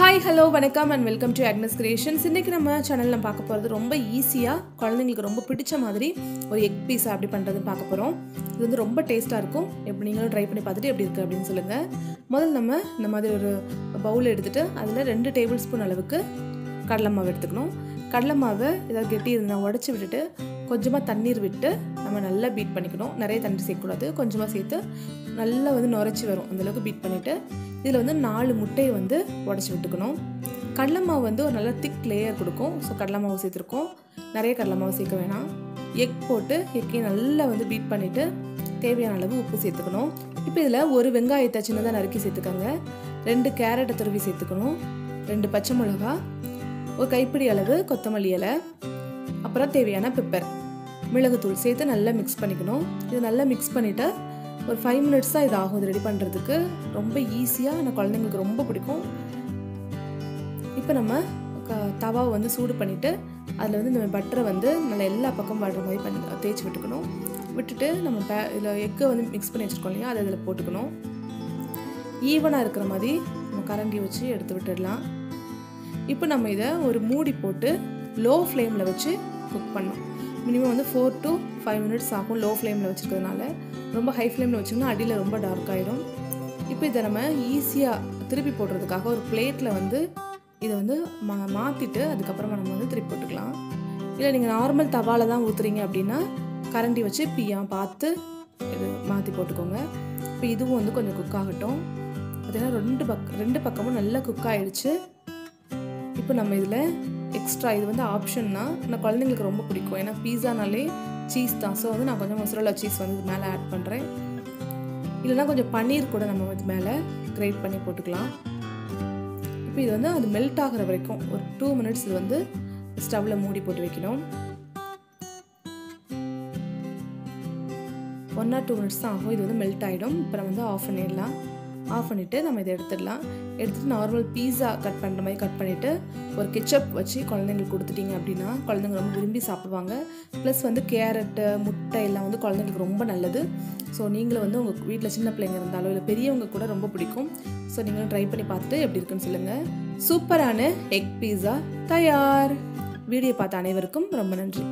Hi hello வணக்கம் and welcome to Agnes creations இன்றைக்கி நம்ம சேனலில் பார்க்க போகிறது ரொம்ப ஈஸியாக குழந்தைங்களுக்கு ரொம்ப பிடிச்ச மாதிரி ஒரு எக் பீஸா அப்படி பண்ணுறதுன்னு பார்க்க போகிறோம் இது வந்து ரொம்ப டேஸ்ட்டாக இருக்கும். எப்படி நீங்களும் ட்ரை பண்ணி பார்த்துட்டு எப்படி இருக்குது அப்படின்னு சொல்லுங்கள் முதல்ல நம்ம இந்த மாதிரி ஒரு பவுல் எடுத்துகிட்டு அதில் ரெண்டு டேபிள் ஸ்பூன் அளவுக்கு கடலை மாவு எடுத்துக்கணும். கடலை மாவை ஏதாவது கெட்டி இருந்தால் உடச்சி விட்டுட்டு கொஞ்சமாக தண்ணீர் விட்டு நம்ம நல்லா பீட் பண்ணிக்கணும். நிறைய தண்ணி சேர்க்கக்கூடாது. கொஞ்சமாக சேர்த்து நல்லா வந்து நுரைச்சி வரும். அந்தளவுக்கு பீட் பண்ணிவிட்டு இதில் வந்து நாலு முட்டையை வந்து உடச்சி விட்டுக்கணும். கடலை மாவு வந்து ஒரு நல்ல திக் லேயர் கொடுக்கும். ஸோ கடலை மாவு சேர்த்துருக்கோம். நிறைய கடலை மாவு சேர்க்க வேணாம். எக் போட்டு எக்கையும் நல்லா வந்து பீட் பண்ணிவிட்டு தேவையான அளவு உப்பு சேர்த்துக்கணும். இப்போ இதில் ஒரு வெங்காயத்தை சின்னதாக நறுக்கி சேர்த்துக்கோங்க. ரெண்டு கேரட்டை துருவி சேர்த்துக்கணும். ரெண்டு பச்சை மிளகா ஒரு கைப்பிடி அளவு கொத்தமல்லி இலை அப்புறம் தேவையான பெப்பர் மிளகுத்தூள் சேர்த்து நல்லா மிக்ஸ் பண்ணிக்கணும். இது நல்லா மிக்ஸ் பண்ணிவிட்டு ஒரு ஃபைவ் மினிட்ஸ் தான் இது ஆகும் இது ரெடி பண்ணுறதுக்கு ரொம்ப ஈஸியாக ஆனால் குழந்தைங்களுக்கு ரொம்ப பிடிக்கும். இப்போ நம்ம க தவாவை வந்து சூடு பண்ணிவிட்டு அதில் வந்து இந்த பட்டரை வந்து நல்லா எல்லா பக்கம் வர்ற மாதிரி பண்ணி தேய்ச்சி விட்டுக்கணும். விட்டுட்டு நம்ம பே இதில் எக்கை வந்து மிக்ஸ் பண்ணி வச்சுருக்கோம் இல்லையா அதை இதில் போட்டுக்கணும். ஈவனாக இருக்கிற மாதிரி நம்ம கரண்டி வச்சு எடுத்து விட்டுடலாம். இப்போ நம்ம இதை ஒரு மூடி போட்டு லோ ஃப்ளேமில் வச்சு குக் பண்ணோம் மினிமம் வந்து ஃபோர் டு ஃபைவ் மினிட்ஸ் ஆகும் லோ ஃப்ளேமில் வச்சுருக்கிறதுனால. ரொம்ப ஹை ஃப்ளேமில் வச்சிங்கன்னா அடியில் ரொம்ப டார்க் ஆகிடும் இப்போ இதை நம்ம ஈஸியாக திருப்பி போடுறதுக்காக ஒரு பிளேட்டில் வந்து இதை வந்து மா மாற்றிட்டு அதுக்கப்புறமா நம்ம வந்து திருப்பி போட்டுக்கலாம். இல்லை நீங்கள் நார்மல் தவால தான் ஊற்றுறீங்க அப்படின்னா கரண்டி வச்சு பியா பார்த்து இது மாற்றி போட்டுக்கோங்க. இப்போ இதுவும் வந்து கொஞ்சம் குக் ஆகட்டும். பார்த்தீங்கன்னா ரெண்டு பக் ரெண்டு பக்கமும் நல்லா குக் ஆகிடுச்சு இப்போ நம்ம இதில் எக்ஸ்ட்ரா இது வந்து ஆப்ஷன்னா நான் குழந்தைங்களுக்கு ரொம்ப பிடிக்கும். ஏன்னா பீஸானாலே சீஸ் தான். ஸோ வந்து நான் கொஞ்சம் மொசரோலா சீஸ் வந்து இது மேலே ஆட் பண்ணுறேன் இல்லைனா கொஞ்சம் பன்னீர் கூட நம்ம இது மேலே கிரேட் பண்ணி போட்டுக்கலாம். இப்போ இது வந்து அது மெல்ட் ஆகிற வரைக்கும் ஒரு டூ மினிட்ஸ் இது வந்து ஸ்டவ்வில் மூடி போட்டு வைக்கணும். ஒன் ஆர் டூ மினிட்ஸ் தான் ஆகும். இது வந்து மெல்ட் ஆகிடும் இப்போ நம்ம வந்து ஆஃப் பண்ணிடலாம். ஆஃப் பண்ணிவிட்டு நம்ம இதை எடுத்துடலாம். எடுத்துகிட்டு நார்மல் பீஸா கட் பண்ணுற மாதிரி கட் பண்ணிவிட்டு ஒரு கெச்சப் வச்சு குழந்தைங்களுக்கு கொடுத்துட்டிங்க அப்படின்னா குழந்தைங்க ரொம்ப விரும்பி சாப்பிடுவாங்க. ப்ளஸ் வந்து கேரட்டு முட்டை எல்லாம் வந்து குழந்தைங்களுக்கு ரொம்ப நல்லது. ஸோ நீங்களும் வந்து உங்கள் வீட்டில் சின்ன பிள்ளைங்க இருந்தாலும் இல்லை பெரியவங்க கூட ரொம்ப பிடிக்கும். ஸோ நீங்களும் ட்ரை பண்ணி பார்த்துட்டு எப்படி இருக்குன்னு சொல்லுங்கள் சூப்பரான எக் பீஸா தயார். வீடியோ பார்த்த அனைவருக்கும் ரொம்ப நன்றி.